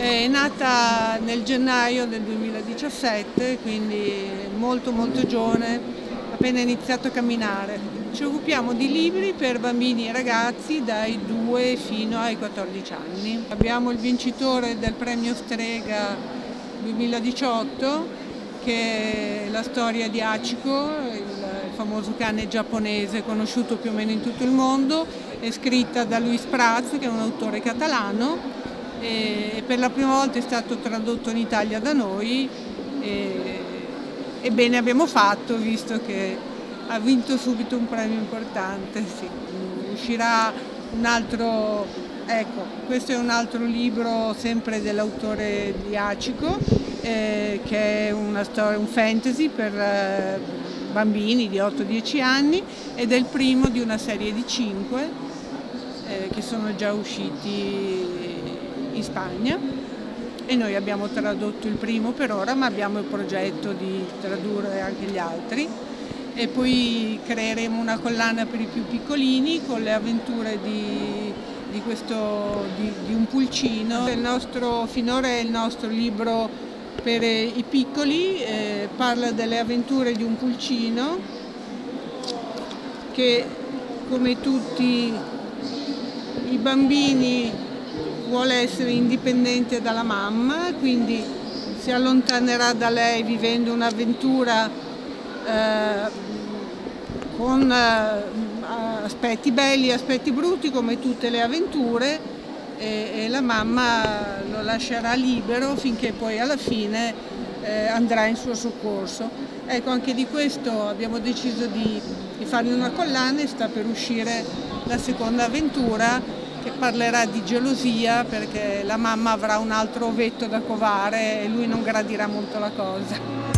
È nata nel gennaio del 2017, quindi molto molto giovane, appena iniziato a camminare. Ci occupiamo di libri per bambini e ragazzi dai 2 fino ai 14 anni. Abbiamo il vincitore del premio Strega 2018 che è la storia di Hachiko, il famoso cane giapponese conosciuto più o meno in tutto il mondo, è scritta da Luis Praz che è un autore catalano e per la prima volta è stato tradotto in Italia da noi e, e bene abbiamo fatto visto che ha vinto subito un premio importante. Sì. Uscirà un altro, ecco, questo è un altro libro sempre dell'autore di Acico eh, che è una storia, un fantasy per eh, bambini di 8-10 anni ed è il primo di una serie di 5 eh, che sono già usciti in Spagna e noi abbiamo tradotto il primo per ora ma abbiamo il progetto di tradurre anche gli altri e poi creeremo una collana per i più piccolini con le avventure di, di, questo, di, di un pulcino. Il nostro, finora è il nostro libro per i piccoli, eh, parla delle avventure di un pulcino che come tutti i bambini vuole essere indipendente dalla mamma, quindi si allontanerà da lei vivendo un'avventura eh, con eh, aspetti belli e aspetti brutti come tutte le avventure e, e, la mamma lo lascerà libero finché poi alla fine eh, andrà in suo soccorso. Ecco, anche di questo abbiamo deciso di, di fargli una collana e sta per uscire la seconda avventura che parlerà di gelosia perché la mamma avrà un altro ovetto da covare e lui non gradirà molto la cosa.